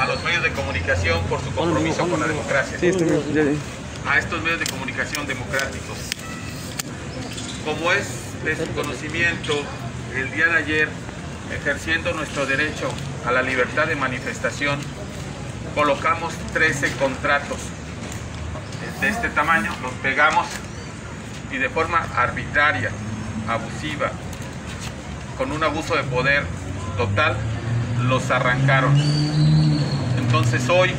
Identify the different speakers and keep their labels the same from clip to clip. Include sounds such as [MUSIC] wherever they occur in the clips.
Speaker 1: a los medios de comunicación por su compromiso con la democracia. A estos medios de comunicación democráticos. Como es de su conocimiento, el día de ayer, ejerciendo nuestro derecho a la libertad de manifestación, colocamos 13 contratos de este tamaño, los pegamos y de forma arbitraria, abusiva, con un abuso de poder total, los arrancaron. Entonces hoy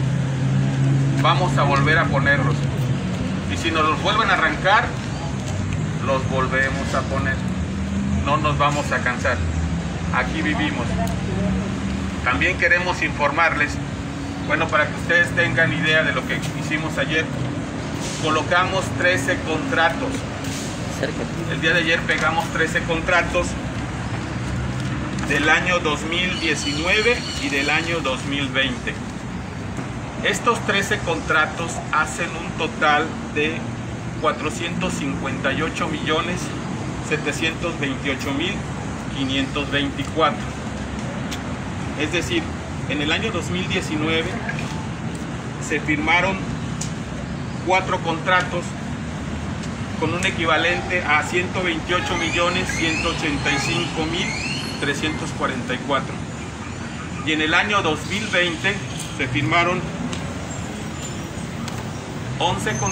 Speaker 1: vamos a volver a ponerlos. Y si nos los vuelven a arrancar, los volvemos a poner. No nos vamos a cansar. Aquí vivimos. También queremos informarles, bueno, para que ustedes tengan idea de lo que hicimos ayer, colocamos 13 contratos. El día de ayer pegamos 13 contratos del año 2019 y del año 2020. Estos 13 contratos hacen un total de 458 millones 728 mil 524. Es decir, en el año 2019 se firmaron cuatro contratos con un equivalente a 128 millones 185 mil 344. Y en el año 2020 se firmaron 11 con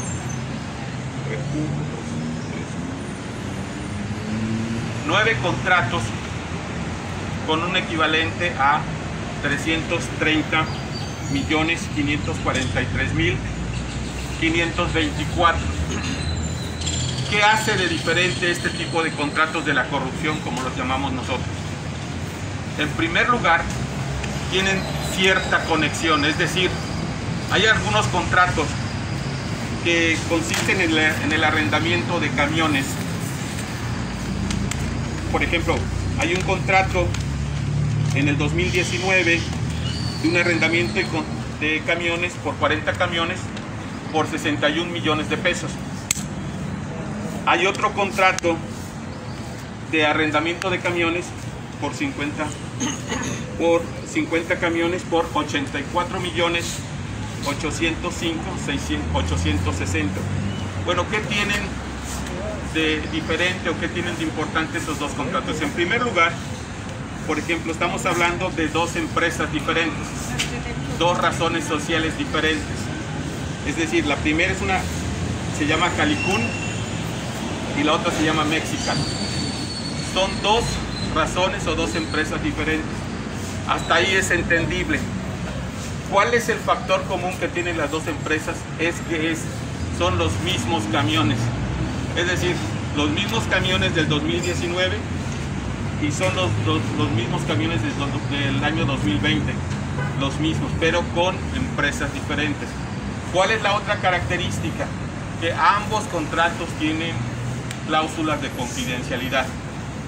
Speaker 1: 9 contratos con un equivalente a 330 millones 543 mil 524. ¿Qué hace de diferente este tipo de contratos de la corrupción, como los llamamos nosotros? En primer lugar, tienen cierta conexión, es decir, hay algunos contratos que consisten en, en el arrendamiento de camiones. Por ejemplo, hay un contrato en el 2019 de un arrendamiento de camiones por 40 camiones por 61 millones de pesos. Hay otro contrato de arrendamiento de camiones por 50 por 50 camiones por 84 millones 805 600, 860. Bueno, ¿qué tienen de diferente o qué tienen de importante esos dos contratos? En primer lugar, por ejemplo, estamos hablando de dos empresas diferentes, dos razones sociales diferentes. Es decir, la primera es una, se llama Calicún y la otra se llama Mexican. Son dos razones o dos empresas diferentes. Hasta ahí es entendible. ¿Cuál es el factor común que tienen las dos empresas? Es que es, son los mismos camiones. Es decir, los mismos camiones del 2019 y son los, los, mismos camiones del, del año 2020. Los mismos, pero con empresas diferentes. ¿Cuál es la otra característica? Que ambos contratos tienen cláusulas de confidencialidad.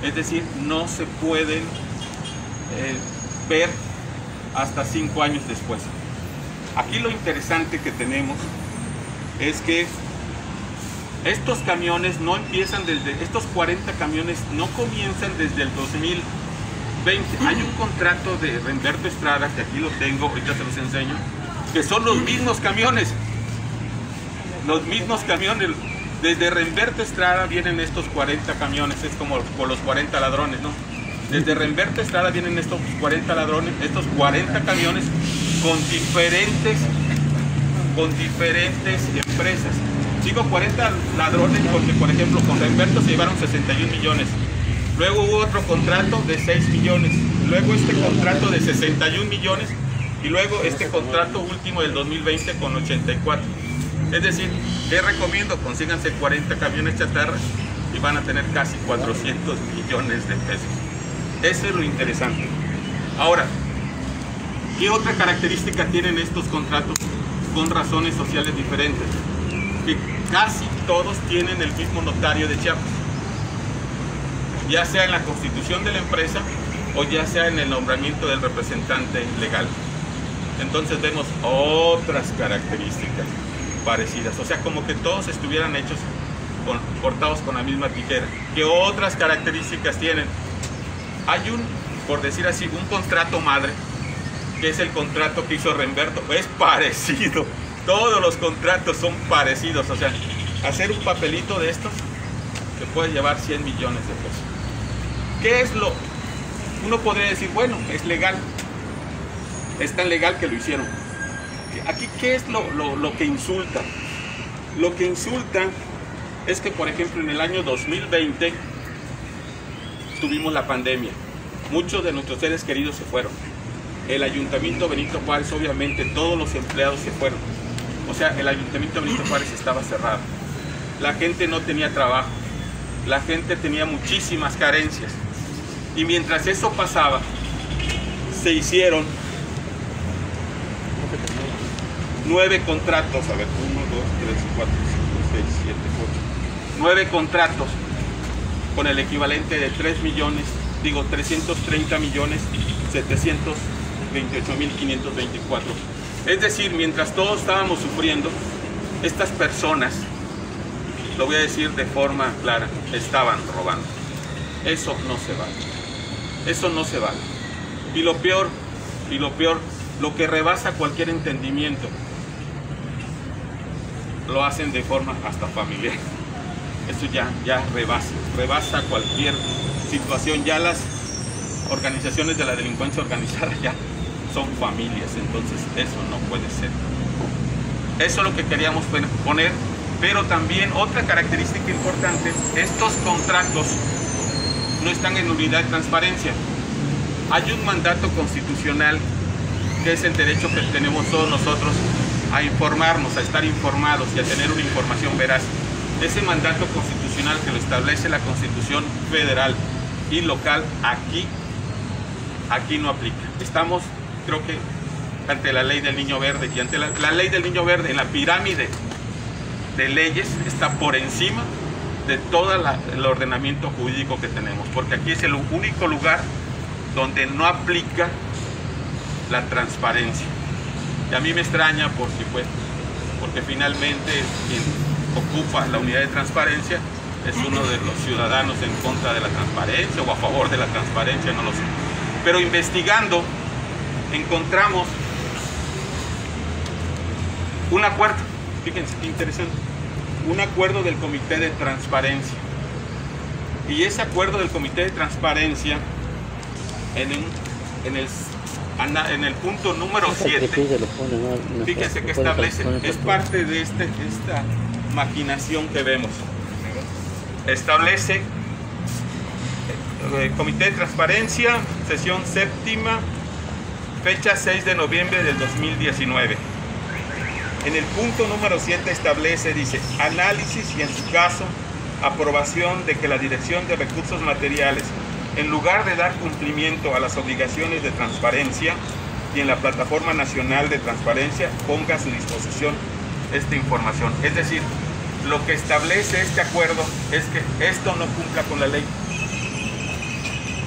Speaker 1: Es decir, no se pueden eh, ver hasta cinco años después. Aquí lo interesante que tenemos es que estos camiones no empiezan desde, estos 40 camiones no comienzan desde el 2020. Hay un contrato de Renberto Estrada, que aquí lo tengo, ahorita se los enseño, que son los mismos camiones. Los mismos camiones. Desde Renberto Estrada vienen estos 40 camiones, es como por los 40 ladrones, ¿no? Desde Renberto Estrada vienen estos 40 ladrones, estos 40 camiones con diferentes, con diferentes empresas. Digo 40 ladrones porque, por ejemplo, con Renberto se llevaron 61 millones. Luego hubo otro contrato de 6 millones. Luego este contrato de 61 millones. Y luego este contrato último del 2020 con 84. Es decir, les recomiendo, consíganse 40 camiones chatarras y van a tener casi 400 millones de pesos. Eso es lo interesante. Ahora, ¿qué otra característica tienen estos contratos con razones sociales diferentes? Que casi todos tienen el mismo notario de Chiapas. Ya sea en la constitución de la empresa o ya sea en el nombramiento del representante legal. Entonces vemos otras características parecidas. O sea, como que todos estuvieran hechos con, cortados con la misma tijera. ¿Qué otras características tienen? Hay un, por decir así, un contrato madre que es el contrato que hizo Remberto. Es parecido. Todos los contratos son parecidos. O sea, hacer un papelito de estos te puede llevar 100 millones de pesos. ¿Qué es lo? Uno podría decir, bueno, es legal. Es tan legal que lo hicieron. Aquí, ¿qué es lo, lo que insulta? Lo que insulta es que, por ejemplo, en el año 2020 tuvimos la pandemia. Muchos de nuestros seres queridos se fueron. El ayuntamiento Benito Juárez, obviamente, todos los empleados se fueron. O sea, el ayuntamiento Benito Juárez estaba cerrado. La gente no tenía trabajo. La gente tenía muchísimas carencias. Y mientras eso pasaba, se hicieron nueve contratos. A ver, uno, dos, tres, cuatro, cinco, seis, siete, ocho. Nueve contratos con el equivalente de 3 millones, digo 330 millones 728 mil 524. Es decir, mientras todos estábamos sufriendo, estas personas, lo voy a decir de forma clara, estaban robando. Eso no se vale. Eso no se vale. Y lo peor, y lo peor, lo que rebasa cualquier entendimiento, lo hacen de forma hasta familiar. Eso ya, ya rebasa, rebasa cualquier situación. Ya las organizaciones de la delincuencia organizada ya son familias, entonces eso no puede ser. Eso es lo que queríamos poner, pero también otra característica importante, estos contratos no están en unidad de transparencia. Hay un mandato constitucional que es el derecho que tenemos todos nosotros a informarnos, a estar informados y a tener una información veraz. Ese mandato constitucional que lo establece la Constitución federal y local aquí, aquí no aplica. Estamos, creo que, ante la ley del niño verde y ante la, ley del niño verde en la pirámide de leyes está por encima de todo el ordenamiento jurídico que tenemos, porque aquí es el único lugar donde no aplica la transparencia. Y a mí me extraña por si fue, porque finalmente ocupa la unidad de transparencia es uno de los ciudadanos en contra de la transparencia o a favor de la transparencia, no lo sé. Pero investigando encontramos un acuerdo, fíjense qué interesante, un acuerdo del Comité de Transparencia. Y ese acuerdo del Comité de Transparencia, en, en, el, en el punto número 7, fíjense que establece, es parte de este, esta maquinación que vemos. Establece eh, Comité de Transparencia, sesión séptima, fecha 6 de noviembre del 2019. En el punto número 7 establece, dice, análisis y en su caso, aprobación de que la Dirección de Recursos Materiales, en lugar de dar cumplimiento a las obligaciones de transparencia y en la Plataforma Nacional de Transparencia, ponga a su disposición esta información. Es decir, lo que establece este acuerdo es que esto no cumpla con la ley.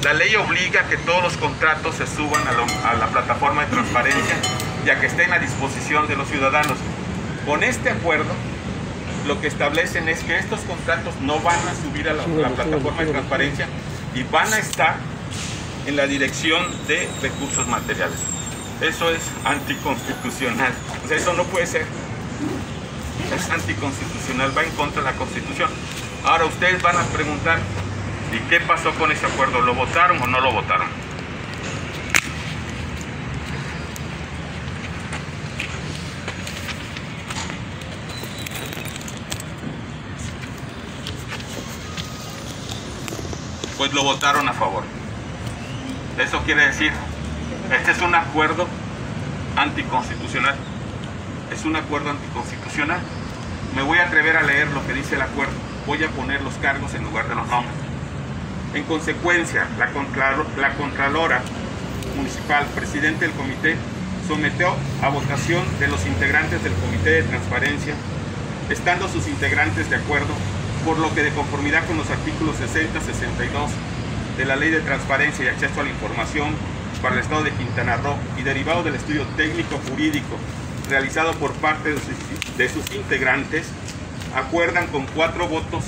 Speaker 1: La ley obliga a que todos los contratos se suban a, la plataforma de transparencia y a que estén a disposición de los ciudadanos. Con este acuerdo, lo que establecen es que estos contratos no van a subir a la, la plataforma de transparencia y van a estar en la dirección de recursos materiales. Eso es anticonstitucional. Eso no puede ser es anticonstitucional, va en contra de la Constitución. Ahora ustedes van a preguntar, ¿y qué pasó con ese acuerdo? ¿Lo votaron o no lo votaron? Pues lo votaron a favor. Eso quiere decir, este es un acuerdo anticonstitucional es un acuerdo anticonstitucional. Me voy a atrever a leer lo que dice el acuerdo. Voy a poner los cargos en lugar de los nombres. En consecuencia, la, la Contralora Municipal, presidente del comité, sometió a votación de los integrantes del Comité de Transparencia, estando sus integrantes de acuerdo, por lo que de conformidad con los artículos 60, 62 de la Ley de Transparencia y Acceso a la Información para el Estado de Quintana Roo y derivado del estudio técnico jurídico realizado por parte de sus, integrantes, acuerdan con cuatro votos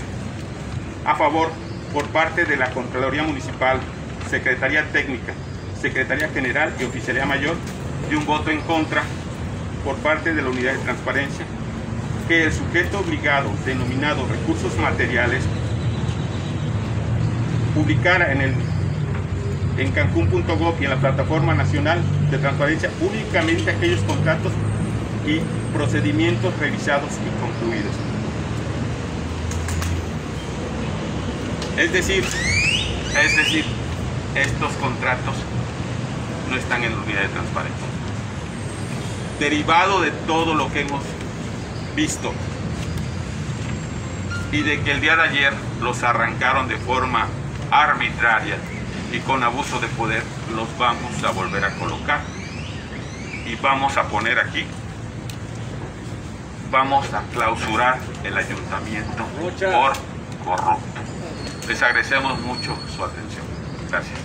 Speaker 1: a favor por parte de la Contraloría Municipal, Secretaría Técnica, Secretaría General y Oficialía Mayor de un voto en contra por parte de la unidad de transparencia que el sujeto obligado denominado recursos materiales publicara en el en cancún.gov y en la plataforma nacional de transparencia únicamente aquellos contratos y procedimientos revisados y concluidos. Es decir, es decir, estos contratos no están en la unidad de transparencia. Derivado de todo lo que hemos visto y de que el día de ayer los arrancaron de forma arbitraria y con abuso de poder, los vamos a volver a colocar. Y vamos a poner aquí, vamos a clausurar el ayuntamiento por corrupto. Les agradecemos mucho su atención. Gracias.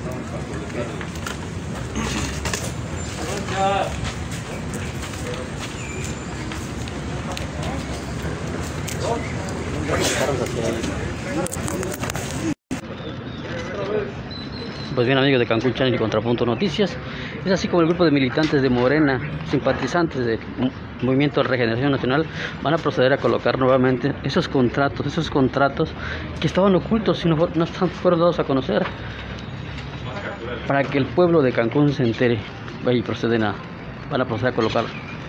Speaker 2: Pues bien amigos de Cancún Channel y Contrapunto Noticias, es así como el grupo de militantes de Morena, simpatizantes del Movimiento de Regeneración Nacional, van a proceder a colocar nuevamente esos contratos, esos contratos que estaban ocultos y no, no fueron dados a conocer, para que el pueblo de Cancún se entere y proceden a, van a proceder a colocar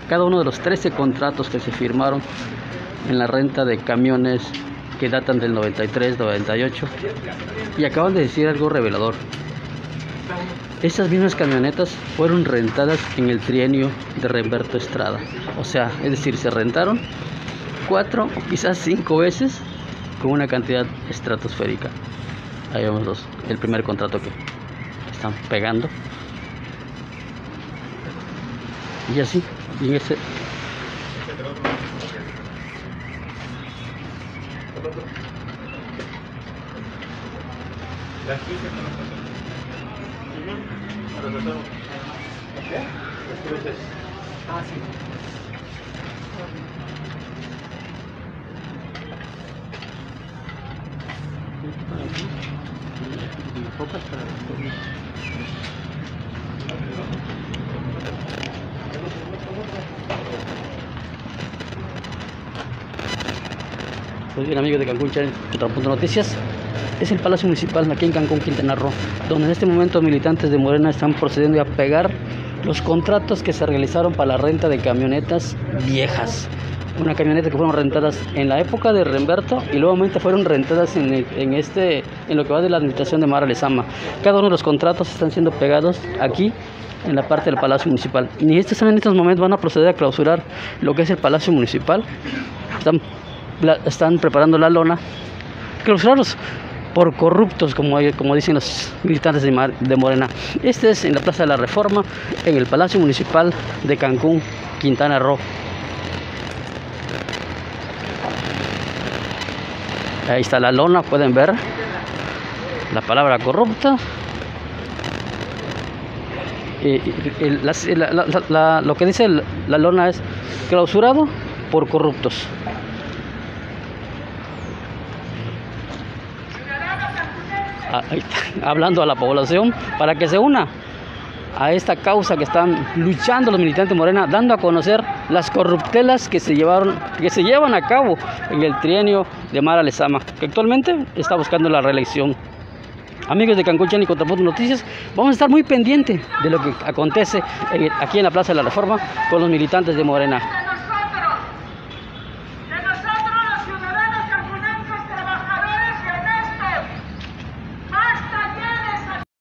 Speaker 2: cada uno de los 13 contratos que se firmaron en la renta de camiones que datan del 93, 98 y acaban de decir algo revelador. Estas mismas camionetas fueron rentadas en el trienio de Remberto Estrada. O sea, es decir, se rentaron cuatro quizás cinco veces con una cantidad estratosférica. Ahí vemos los, el primer contrato que están pegando. Y así, y ese Ah, sí. Pues bien amigos de Cancún Channel, Contrapunto Noticias, es el Palacio Municipal aquí en Cancún, Quintana Roo, donde en este momento militantes de Morena están procediendo a pegar los contratos que se realizaron para la renta de camionetas viejas. Una camioneta que fueron rentadas en la época de Remberto y luego fueron rentadas en, en este, en lo que va de la administración de Mara Lezama. Cada uno de los contratos están siendo pegados aquí en la parte del Palacio Municipal. Y estos en estos momentos van a proceder a clausurar lo que es el Palacio Municipal. Están, están preparando la lona. Clausurarlos por corruptos, como, dicen los militantes de, Mar- de Morena. Este es en la Plaza de la Reforma, en el Palacio Municipal de Cancún, Quintana Roo. Ahí está la lona, pueden ver la palabra corrupta. Lo que dice la lona es clausurado por corruptos. [LAUGHS] Hablando a la población para que se una a esta causa que están luchando los militantes Morena, dando a conocer las corruptelas que se llevaron, que se llevan a cabo en el trienio de Mara Lezama, que actualmente está buscando la reelección. Amigos de Cancún Channel y Contrapunto Noticias, vamos a estar muy pendientes de lo que acontece aquí en la Plaza de la Reforma con los militantes de Morena.